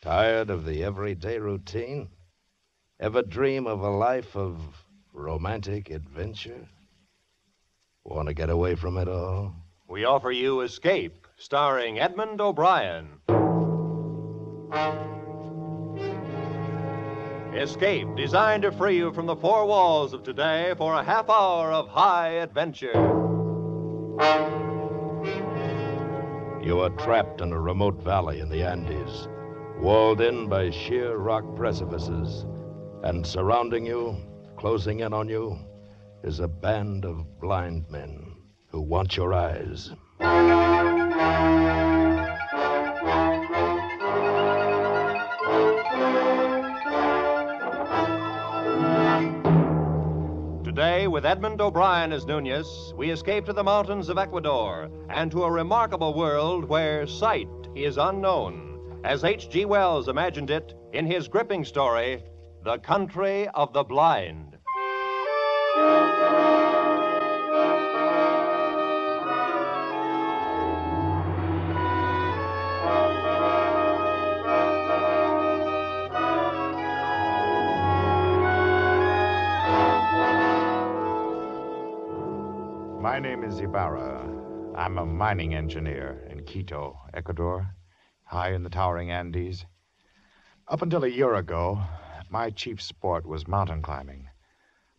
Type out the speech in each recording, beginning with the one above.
Tired of the everyday routine? Ever dream of a life of romantic adventure? Want to get away from it all? We offer you Escape, starring Edmond O'Brien. Escape, designed to free you from the four walls of today for a half hour of high adventure. You are trapped in a remote valley in the Andes, walled in by sheer rock precipices, and surrounding you, closing in on you, is a band of blind men who want your eyes. Today, with Edmond O'Brien as Nunez, we escape to the mountains of Ecuador and to a remarkable world where sight is unknown, as H.G. Wells imagined it in his gripping story, The Country of the Blind. My name is Ibarra. I'm a mining engineer in Quito, Ecuador, high in the towering Andes. Up until a year ago, my chief sport was mountain climbing.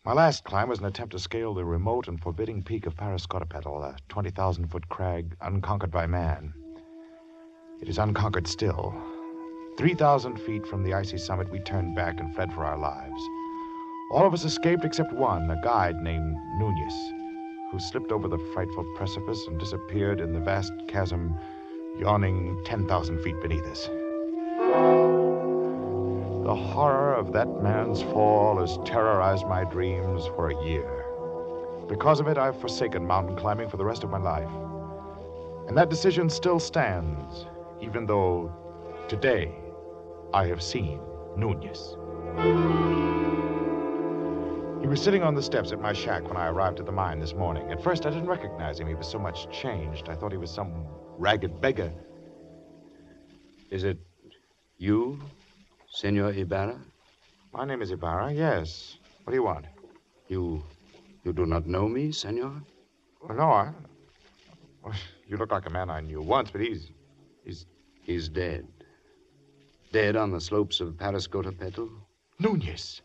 My last climb was an attempt to scale the remote and forbidding peak of Parascotopetl, a 20,000 foot crag unconquered by man. It is unconquered still. 3,000 feet from the icy summit, we turned back and fled for our lives. All of us escaped except one, a guide named Nunez who slipped over the frightful precipice and disappeared in the vast chasm yawning 10,000 feet beneath us. The horror of that man's fall has terrorized my dreams for a year. Because of it, I've forsaken mountain climbing for the rest of my life. And that decision still stands, even though today I have seen Nunez. He was sitting on the steps at my shack when I arrived at the mine this morning. At first, I didn't recognize him. He was so much changed. I thought he was some ragged beggar. Is it you, Senor Ibarra? My name is Ibarra, yes. What do you want? You. you do not know me, senor? Well, no, I. Well, you look like a man I knew once, but he's. he's. He's dead. Dead on the slopes of Parascotopetl? Nunez.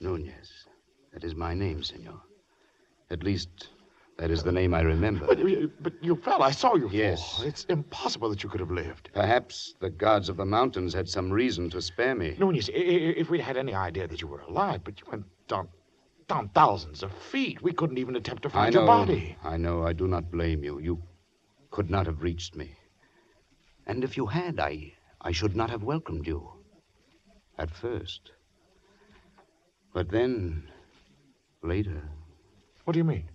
Nunez. That is my name, senor. At least, that is the name I remember. But, but you fell. I saw you Yes. fall. It's impossible that you could have lived. Perhaps the gods of the mountains had some reason to spare me. Nunez, i- i- if we'd had any idea that you were alive, but you went down, down thousands of feet. We couldn't even attempt to I find know. your body. I know. I do not blame you. You could not have reached me. And if you had, I, I should not have welcomed you. At first. But then, later, What do you mean?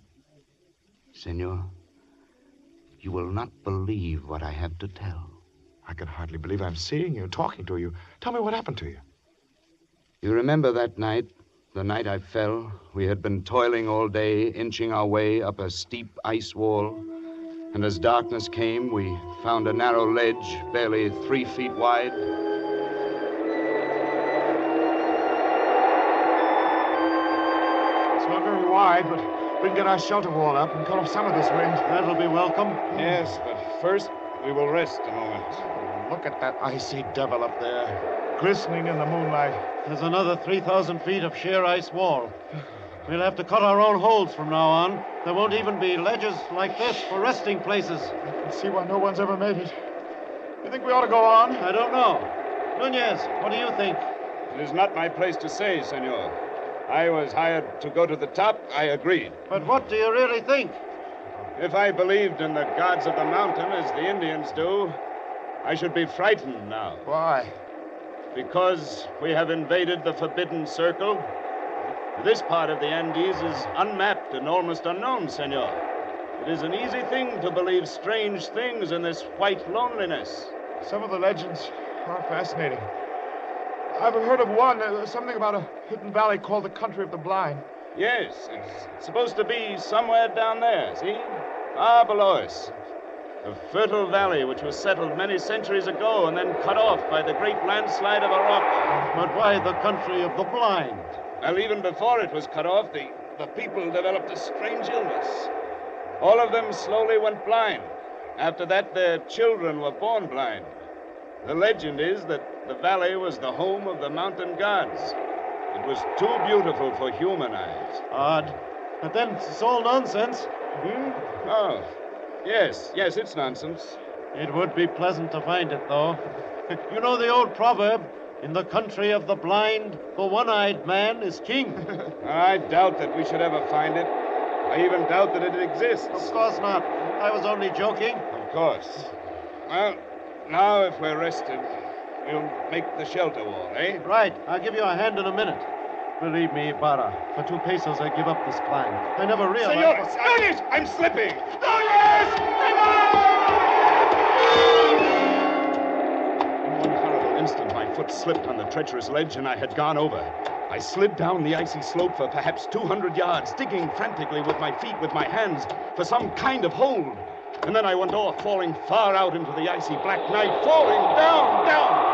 Senor, you will not believe what I have to tell. I can hardly believe I'm seeing you, talking to you. Tell me what happened to you. You remember that night? The night I fell? We had been toiling all day, inching our way up a steep ice wall. And as darkness came, we found a narrow ledge, barely three feet wide. It's not very wide, but we can get our shelter wall up and cut off some of this wind. That'll be welcome. Yes, but first we will rest a moment. Look at that icy devil up there, glistening in the moonlight. There's another 3,000 feet of sheer ice wall. We'll have to cut our own holes from now on. There won't even be ledges like this for resting places. I can see why no one's ever made it. You think we ought to go on? I don't know. Nunez, what do you think? It is not my place to say, senor. I was hired to go to the top. I agreed. But what do you really think? If I believed in the gods of the mountain as the Indians do, I should be frightened now. Why? Because we have invaded the Forbidden Circle. This part of the Andes is unmapped and almost unknown, senor. It is an easy thing to believe strange things in this white loneliness. Some of the legends are fascinating. I've heard of one, uh, something about a hidden valley called the Country of the Blind. Yes, it's supposed to be somewhere down there, see? Far below us. A fertile valley which was settled many centuries ago and then cut off by the great landslide of a rock. But why the country of the blind? Well, even before it was cut off, the, the people developed a strange illness. All of them slowly went blind. After that, their children were born blind. The legend is that the valley was the home of the mountain gods. It was too beautiful for human eyes. Odd. But then it's all nonsense. Hmm? Oh, yes, yes, it's nonsense. It would be pleasant to find it, though. You know the old proverb in the country of the blind, the one eyed man is king. I doubt that we should ever find it. I even doubt that it exists. of course not. I was only joking. Of course. Well, now if we're rested, we'll make the shelter wall, eh? Right. I'll give you a hand in a minute. Believe me, Ibarra, for two pesos I give up this climb. I never realized. Senores, Senores, I'm slipping. Senores! In one horrible instant, my foot slipped on the treacherous ledge and I had gone over. I slid down the icy slope for perhaps 200 yards, digging frantically with my feet, with my hands, for some kind of hold. And then I went off, falling far out into the icy black night, falling down, down.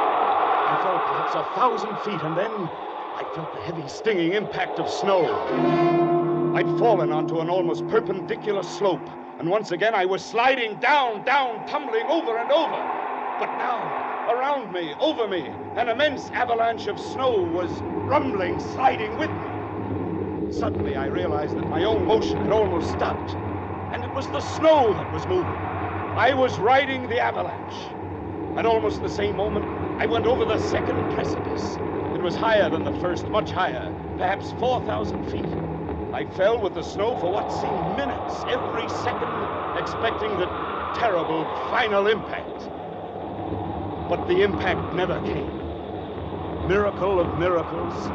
I fell perhaps a thousand feet, and then I felt the heavy, stinging impact of snow. I'd fallen onto an almost perpendicular slope, and once again I was sliding down, down, tumbling over and over. But now, around me, over me, an immense avalanche of snow was rumbling, sliding with me. Suddenly I realized that my own motion had almost stopped, and it was the snow that was moving. I was riding the avalanche. At almost the same moment, I went over the second precipice. It was higher than the first, much higher, perhaps 4,000 feet. I fell with the snow for what seemed minutes, every second, expecting the terrible final impact. But the impact never came. Miracle of miracles,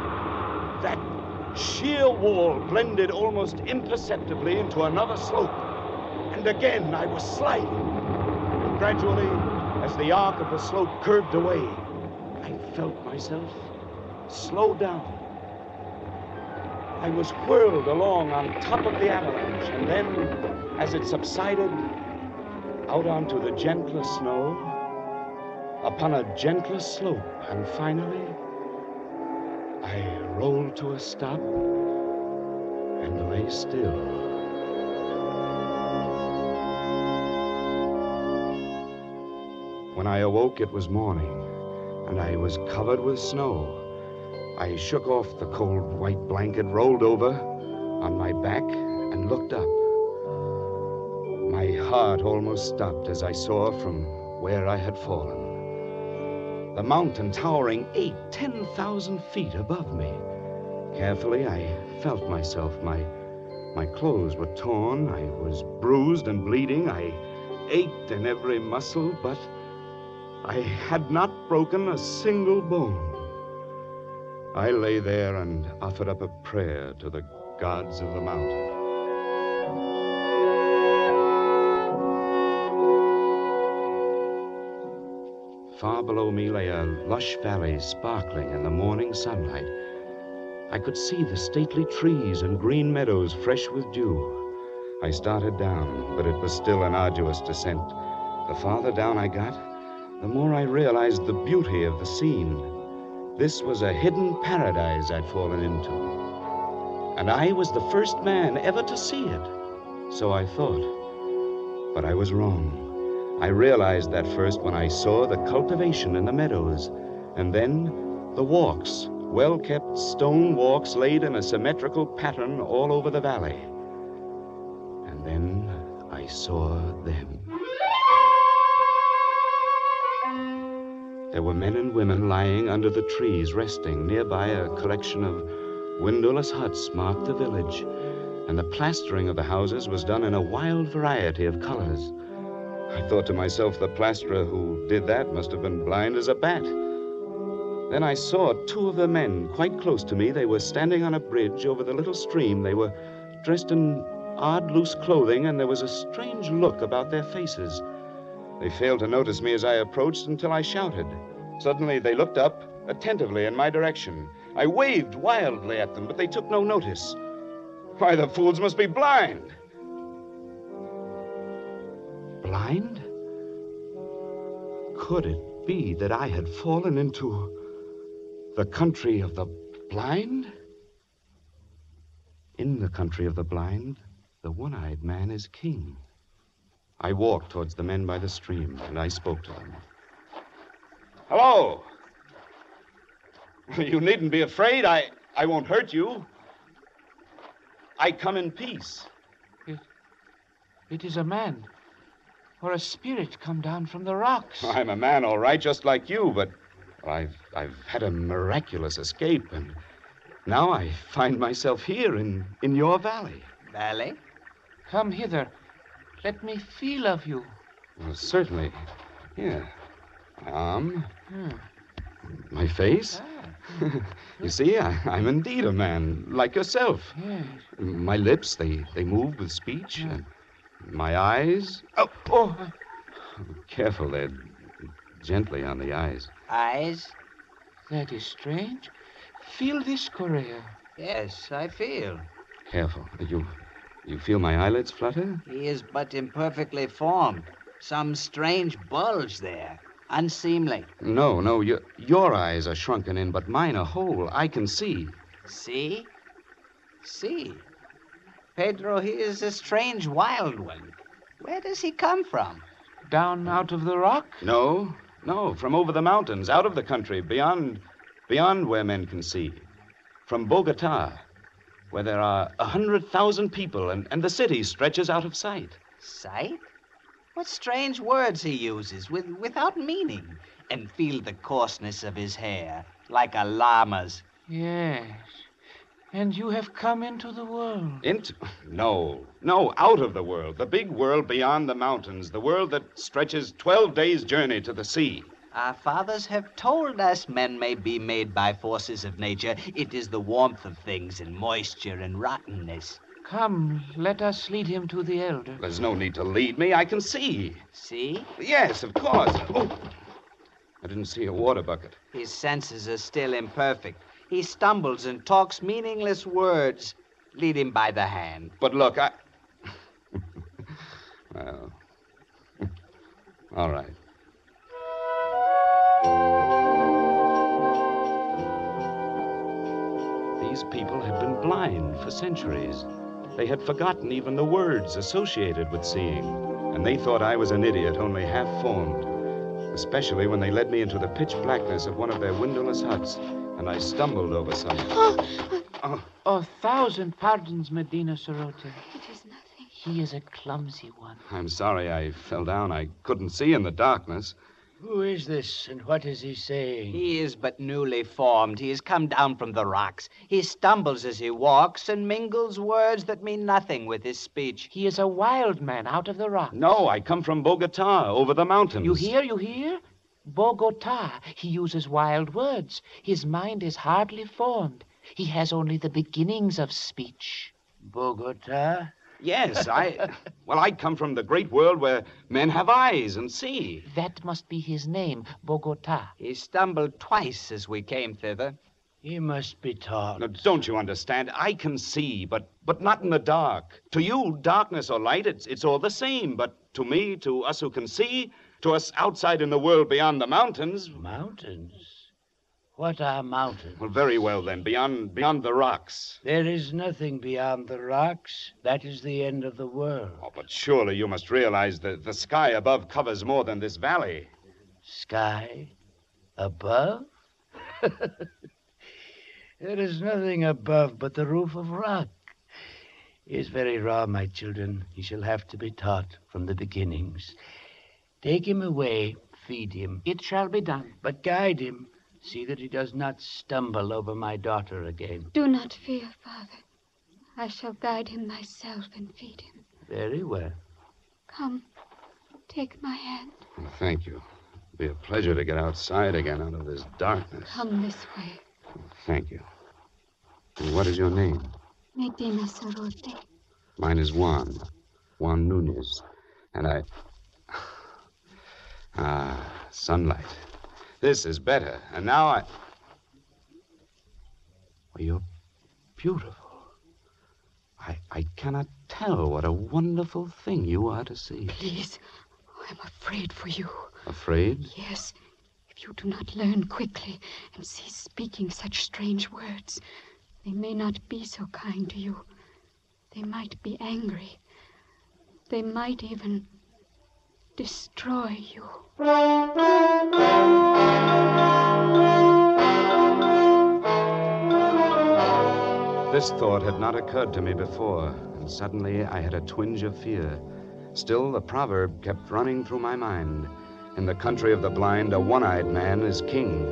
that sheer wall blended almost imperceptibly into another slope. And again I was sliding. And gradually, as the arc of the slope curved away, I felt myself slow down. I was whirled along on top of the avalanche, and then, as it subsided, out onto the gentler snow, upon a gentler slope, and finally, I rolled to a stop and lay still. When I awoke, it was morning, and I was covered with snow. I shook off the cold white blanket, rolled over on my back, and looked up. My heart almost stopped as I saw from where I had fallen. The mountain towering eight, ten thousand feet above me. Carefully, I felt myself. My, my clothes were torn. I was bruised and bleeding. I ached in every muscle, but I had not broken a single bone. I lay there and offered up a prayer to the gods of the mountain. Far below me lay a lush valley sparkling in the morning sunlight. I could see the stately trees and green meadows fresh with dew. I started down, but it was still an arduous descent. The farther down I got, the more I realized the beauty of the scene. This was a hidden paradise I'd fallen into. And I was the first man ever to see it. So I thought. But I was wrong. I realized that first when I saw the cultivation in the meadows, and then the walks, well kept stone walks laid in a symmetrical pattern all over the valley. And then I saw them. There were men and women lying under the trees, resting. Nearby, a collection of windowless huts marked the village, and the plastering of the houses was done in a wild variety of colors. I thought to myself, the plasterer who did that must have been blind as a bat. Then I saw two of the men quite close to me. They were standing on a bridge over the little stream. They were dressed in odd, loose clothing, and there was a strange look about their faces. They failed to notice me as I approached until I shouted. Suddenly, they looked up attentively in my direction. I waved wildly at them, but they took no notice. Why, the fools must be blind. Blind? could it be that I had fallen into the country of the blind? In the country of the blind, the one eyed man is king. I walked towards the men by the stream, and I spoke to them. Hello! You needn't be afraid. I, I won't hurt you. I come in peace. It, It is a man. Or a spirit come down from the rocks. I'm a man, all right, just like you, but I've, I've had a miraculous escape, and now I find myself here in, in your valley. Valley? Come hither. Let me feel of you. Well, certainly. Here. My arm, Hmm. my face. Ah, you see, I, I'm indeed a man, like yourself. yes. My lips, they, they move with speech. And my eyes. Oh, oh. Careful there. Gently on the eyes. Eyes? That is strange. Feel this, Correa. Yes, I feel. Careful. You, you feel my eyelids flutter? He is but imperfectly formed. Some strange bulge there. Unseemly. No, no. Your, your eyes are shrunken in, but mine are whole. I can see. See? See? Pedro, he is a strange wild one. Where does he come from? Down out of the rock? No, no. From over the mountains, out of the country, beyond, beyond where men can see. From Bogota, where there are a hundred thousand people, and, and the city stretches out of sight. Sight? What strange words he uses with, without meaning. And feel the coarseness of his hair, like a llama's. Yes. And you have come into the world. Into. No, no, out of the world. The big world beyond the mountains. The world that stretches 12 days' journey to the sea. Our fathers have told us men may be made by forces of nature. It is the warmth of things and moisture and rottenness. Come, let us lead him to the elder. There's no need to lead me. I can see. See? Yes, of course. Oh. I didn't see a water bucket. His senses are still imperfect. He stumbles and talks meaningless words. Lead him by the hand. But look, I. well. All right. These people had been blind for centuries. They had forgotten even the words associated with seeing, and they thought I was an idiot only half formed. Especially when they led me into the pitch blackness of one of their windowless huts, and I stumbled over something. Oh, A thousand pardons, Medina Sorote. It is nothing. He is a clumsy one. I'm sorry I fell down. I couldn't see in the darkness. Who is this, and what is he saying? He is but newly formed. He has come down from the rocks. He stumbles as he walks and mingles words that mean nothing with his speech. He is a wild man out of the rock. No, I come from Bogota, over the mountains. You hear, you hear? Bogota. He uses wild words. His mind is hardly formed. He has only the beginnings of speech. Bogota? Yes, I. well, I come from the great world where men have eyes and see. That must be his name, Bogota. He stumbled twice as we came thither. He must be taught. Now, don't you understand? I can see, but but not in the dark. To you, darkness or light, it's it's all the same. But to me, to us who can see, to us outside in the world beyond the mountains, Mountains? What are mountains? well, very well then, beyond beyond the rocks. There is nothing beyond the rocks. That is the end of the world. Oh, but surely you must realize that the sky above covers more than this valley. Sky? Above? there is nothing above but the roof of rock. He is very raw, my children. He shall have to be taught from the beginnings. Take him away, feed him, It shall be done. but guide him. See that he does not stumble over my daughter again. Do not fear, Father. I shall guide him myself and feed him. Very well. Come, take my hand. Well, thank you. It'll be a pleasure to get outside again out of this darkness. Come this way. Thank you. And what is your name? Medina Sarote. Mine is Juan. Juan Nunez. And I. Ah, sunlight. This is better. And now I. Well, you're beautiful. I, I cannot tell what a wonderful thing you are to see. Please, I'm afraid for you. Afraid? Yes. If you do not learn quickly and cease speaking such strange words, they may not be so kind to you. They might be angry. They might even destroy you. This thought had not occurred to me before, and suddenly I had a twinge of fear. Still, the proverb kept running through my mind. In the country of the blind, a one eyed man is king.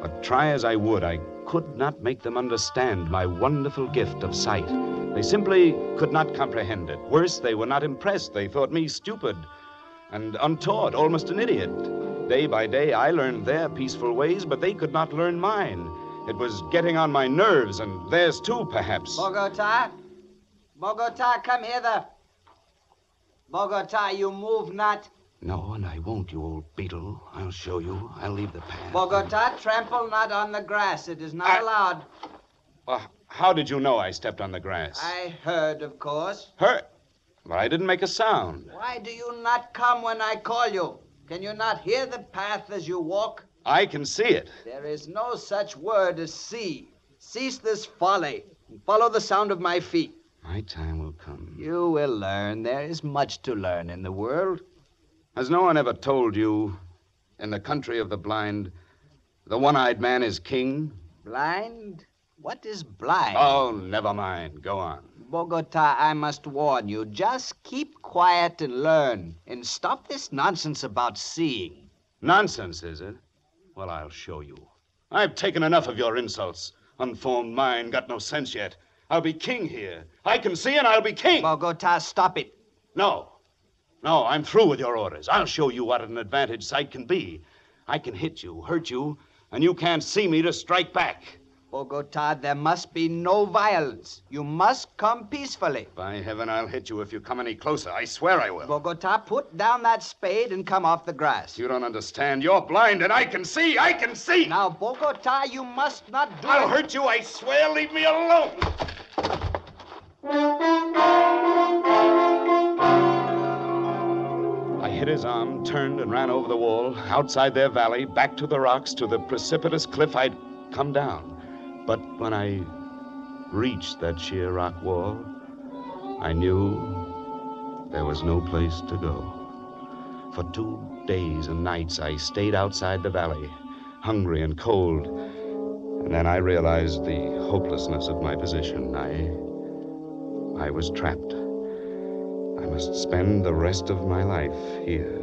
But try as I would, I could not make them understand my wonderful gift of sight. They simply could not comprehend it. Worse, they were not impressed. They thought me stupid and untaught, almost an idiot. Day by day, I learned their peaceful ways, but they could not learn mine. It was getting on my nerves, and theirs too, perhaps. Bogota? Bogota, come hither. Bogota, you move not. No, and I won't, you old beetle. I'll show you. I'll leave the path. Bogota, trample not on the grass. It is not allowed. Well, how did you know I stepped on the grass? I heard, of course. Heard? But I didn't make a sound. Why do you not come when I call you? Can you not hear the path as you walk? I can see it. There is no such word as see. Cease this folly and follow the sound of my feet. My time will come. You will learn. There is much to learn in the world. Has no one ever told you, in the country of the blind, the one eyed man is king? Blind? What is blind? Oh, never mind. Go on. Bogota, I must warn you. Just keep quiet and learn. And stop this nonsense about seeing. Nonsense, is it? Well, I'll show you. I've taken enough of your insults. Unformed mind, got no sense yet. I'll be king here. I can see and I'll be king. Bogota, stop it. No. No, I'm through with your orders. I'll show you what an advantage sight can be. I can hit you, hurt you, and you can't see me to strike back. Bogota, there must be no violence. You must come peacefully. By heaven, I'll hit you if you come any closer. I swear I will. Bogota, put down that spade and come off the grass. You don't understand. You're blind, and I can see. I can see. Now, Bogota, you must not do I'll it. hurt you. I swear. Leave me alone. I hit his arm, turned, and ran over the wall, outside their valley, back to the rocks, to the precipitous cliff I'd come down. But when I reached that sheer rock wall, I knew there was no place to go. For two days and nights, I stayed outside the valley, hungry and cold. And then I realized the hopelessness of my position. I. I was trapped. I must spend the rest of my life here.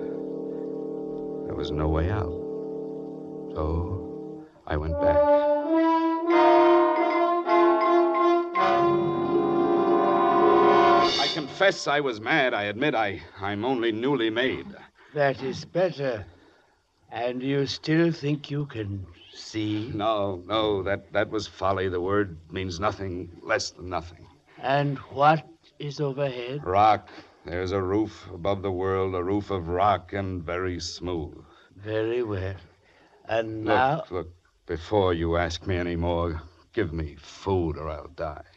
There was no way out. So I went back. Confess I was mad. I admit I, I'm only newly made. That is better. And you still think you can see? No, no, that, that was folly. The word means nothing less than nothing. And what is overhead? Rock. There's a roof above the world, a roof of rock and very smooth. Very well. And Look, now. look, before you ask me any more, give me food or I'll die.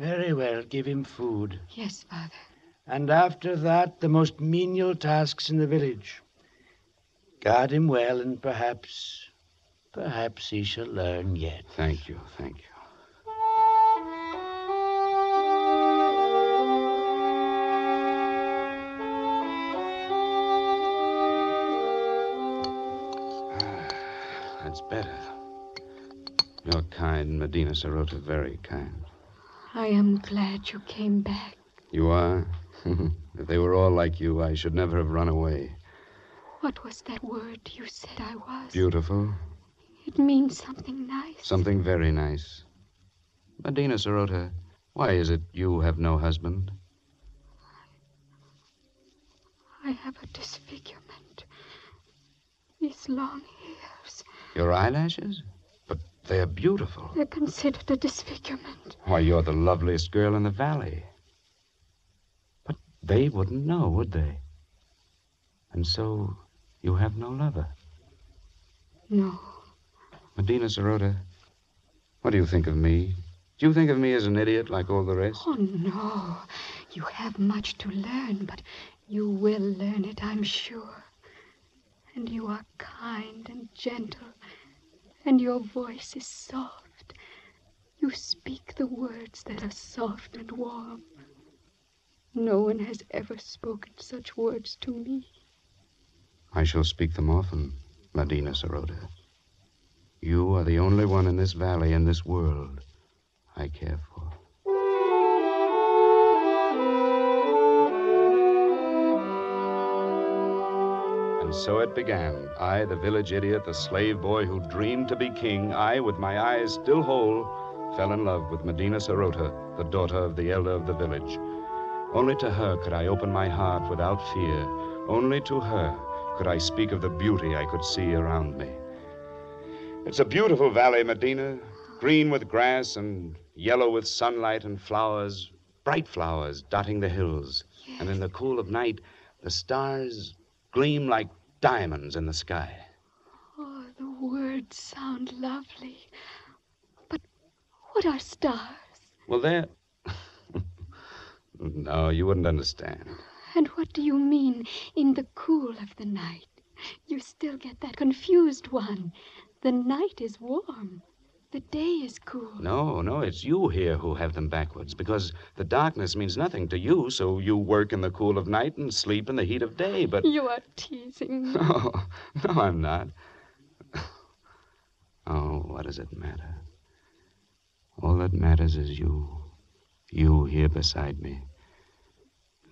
Very well, give him food. Yes, Father. And after that, the most menial tasks in the village. Guard him well, and perhaps. Perhaps he shall learn yet. Thank you, thank you. Ah, that's better. You're kind, Medina Sarota, very kind. I am glad you came back. You are? if they were all like you, I should never have run away. What was that word you said I was? Beautiful. It means something nice. Something very nice. Medina Sarota, why is it you have no husband? I have a disfigurement. These long hairs, Your eyelashes? But they're beautiful. they're considered a disfigurement. Why, you're the loveliest girl in the valley. But they wouldn't know, would they? And so you have no lover. No. Medina Sarota, what do you think of me? Do you think of me as an idiot like all the rest? Oh, no. You have much to learn, but you will learn it, I'm sure. And you are kind and gentle, and your voice is soft. You speak the words that are soft and warm. No one has ever spoken such words to me. I shall speak them often, Medina Sarota. You are the only one in this valley, in this world, I care for. And so it began. I, the village idiot, the slave boy who dreamed to be king, I, with my eyes still whole, fell in love with Medina Sarota, the daughter of the elder of the village. Only to her could I open my heart without fear. Only to her could I speak of the beauty I could see around me. It's a beautiful valley, Medina, green with grass and yellow with sunlight and flowers, bright flowers dotting the hills. And in the cool of night, the stars gleam like diamonds in the sky. Oh, the words sound lovely. But what are stars? Well, they're. no, you wouldn't understand. And what do you mean in the cool of the night? You still get that confused one. The night is warm. The day is cool. No, no, it's you here who have them backwards, because the darkness means nothing to you, so you work in the cool of night and sleep in the heat of day, but. You are teasing me. No, no, I'm not. Oh, what does it matter? All that matters is you. You here beside me.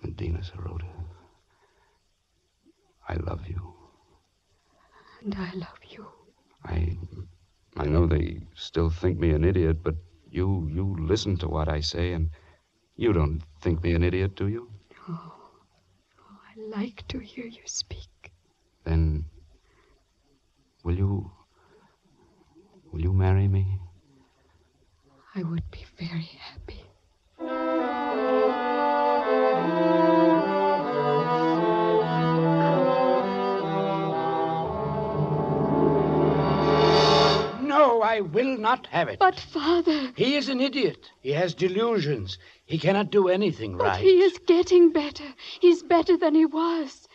Medina Sarota. I love you. And I love you. I I know they still think me an idiot, but you you listen to what I say and you don't think me an idiot, do you? Oh, oh I like to hear you speak. Then will you will you marry me? I would be very happy. I will not have it. But, Father. He is an idiot. He has delusions. He cannot do anything But right. he is getting better. He's better than he was.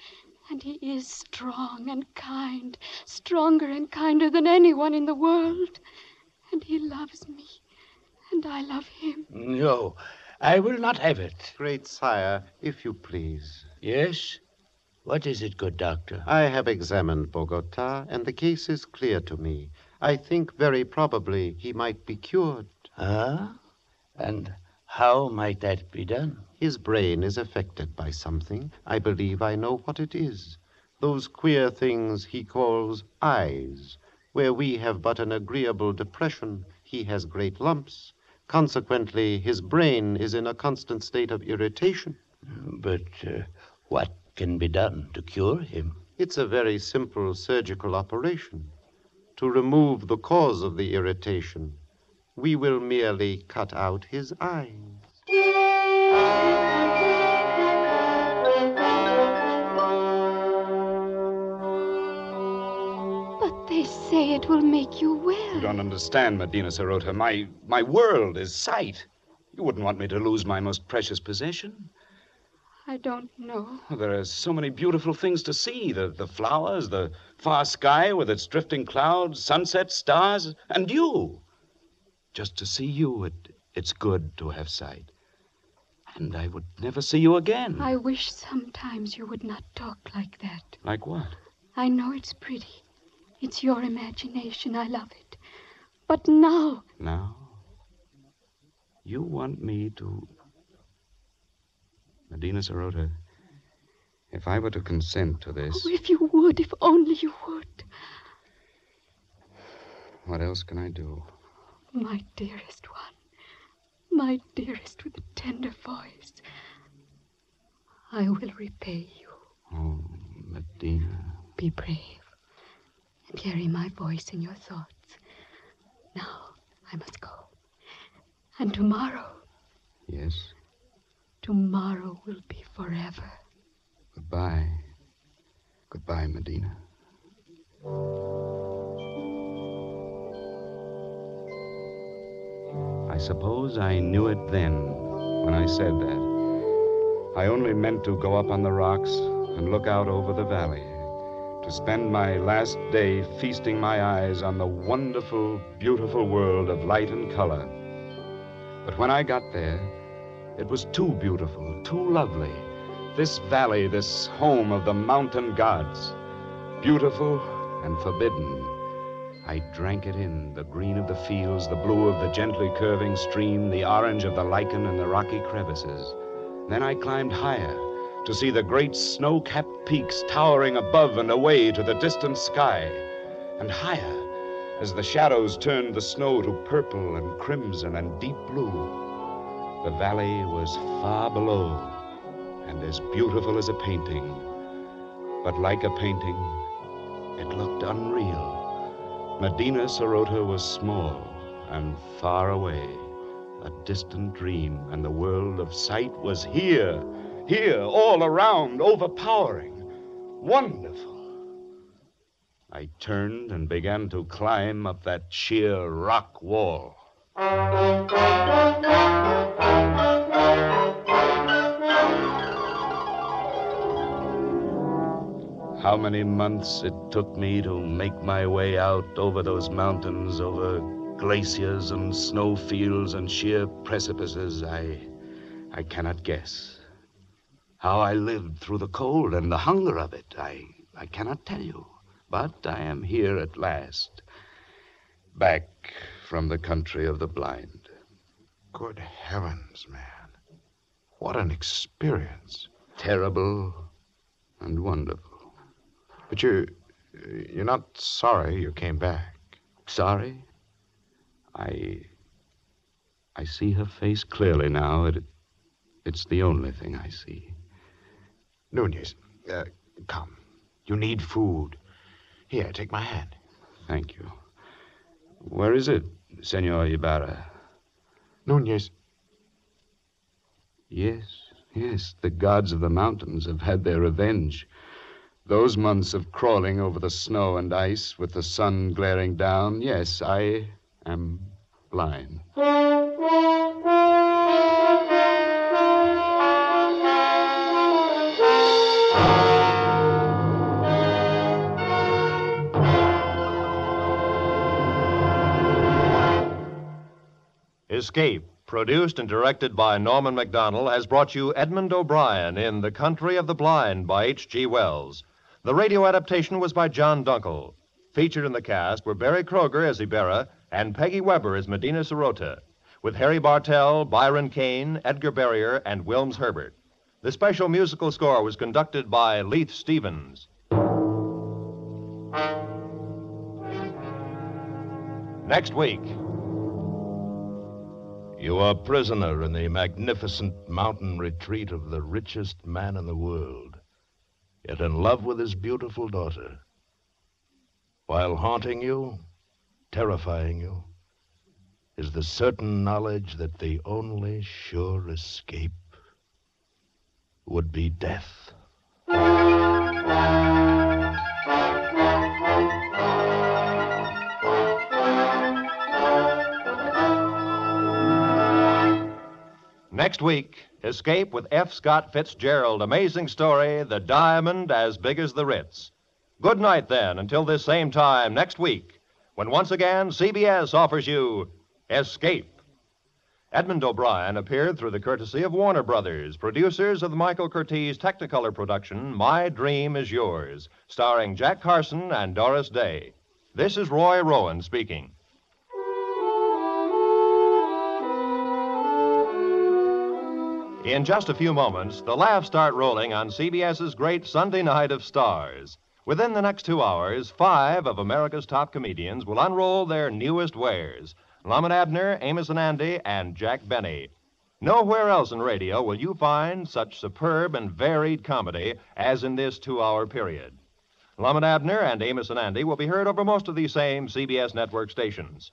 And he is strong and kind, stronger and kinder than anyone in the world. And he loves me, and I love him. No, I will not have it. Great sire, if you please. Yes? What is it, good doctor? I have examined Bogota, and the case is clear to me. I think very probably he might be cured. Ah? And how might that be done? His brain is affected by something. I believe I know what it is. Those queer things he calls eyes. Where we have but an agreeable depression, he has great lumps. Consequently, his brain is in a constant state of irritation. But uh, what can be done to cure him? It's a very simple surgical operation. To remove the cause of the irritation, we will merely cut out his eyes. But they say it will make you well. You don't understand, Medina Sarota. My my world is sight. You wouldn't want me to lose my most precious possession. I don't know. There are so many beautiful things to see the, the flowers, the far sky with its drifting clouds, sunset, stars, and you. Just to see you, it, it's good to have sight. And I would never see you again. I wish sometimes you would not talk like that. Like what? I know it's pretty. It's your imagination. I love it. But now, Now? You want me to. Medina Sarota, if I were to consent to this, oh, if you would, if only you would. what else can I do? My dearest one, my dearest with a tender voice, I will repay you. Oh, Medina. Be brave and carry my voice in your thoughts. Now I must go. And tomorrow, Yes? tomorrow will be forever. Goodbye. Goodbye, Medina. I suppose I knew it then when I said that. I only meant to go up on the rocks and look out over the valley, to spend my last day feasting my eyes on the wonderful, beautiful world of light and color. But when I got there, it was too beautiful, too lovely. This valley, this home of the mountain gods, beautiful and forbidden. I drank it in the green of the fields, the blue of the gently curving stream, the orange of the lichen and the rocky crevices. Then I climbed higher to see the great snow capped peaks towering above and away to the distant sky, and higher as the shadows turned the snow to purple and crimson and deep blue. The valley was far below and as beautiful as a painting. But like a painting, it looked unreal. Medina Sarota was small and far away, a distant dream, and the world of sight was here here, all around, overpowering, wonderful. I turned and began to climb up that sheer rock wall. How many months it took me to make my way out over those mountains, over glaciers and snow fields and sheer precipices, I, I cannot guess. How I lived through the cold and the hunger of it, I, I cannot tell you. But I am here at last, back from the country of the blind. Good heavens, man. What an experience. Terrible and wonderful. But you, you're not sorry you came back. Sorry? I. I see her face clearly now. It, it's the only thing I see. Nunez, uh, come. You need food. Here, take my hand. Thank you. Where is it, Senor Ibarra? Nunez. Yes, yes, the gods of the mountains have had their revenge. Those months of crawling over the snow and ice with the sun glaring down, yes, I am blind. Escape, produced and directed by Norman Macdonnell, has brought you Edmond O'Brien in The Country of the Blind by H.G. Wells. The radio adaptation was by John Dunkel. Featured in the cast were Berry Kroeger as Ibarra and Peggy Webber as Medina Sorota, with Harry Bartell, Byron Kane, Edgar Barrier, and Wilms Herbert. The special musical score was conducted by Leith Stevens. Next week. You are prisoner in the magnificent mountain retreat of the richest man in the world, yet in love with his beautiful daughter. While haunting you, terrifying you, is the certain knowledge that the only sure escape would be death. Next week, Escape with F. Scott Fitzgerald. Amazing story The Diamond as Big as the Ritz. Good night, then, until this same time next week, when once again CBS offers you Escape. Edmond O'Brien appeared through the courtesy of Warner Brothers, producers of the Michael Curtiz Technicolor production, My Dream is Yours, starring Jack Carson and Doris Day. This is Roy Rowan speaking. In just a few moments, the laughs start rolling on CBS's great Sunday night of stars. Within the next two hours, five of America's top comedians will unroll their newest wares Lum Abner, Amos and Andy, and Jack Benny. Nowhere else in radio will you find such superb and varied comedy as in this two hour period. Lum Abner and Amos and Andy will be heard over most of these same CBS network stations.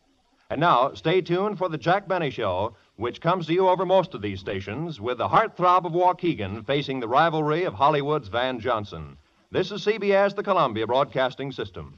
And now, stay tuned for the Jack Benny Show, which comes to you over most of these stations with the heartthrob of Waukegan facing the rivalry of Hollywood's Van Johnson. This is CBS, the Columbia Broadcasting System.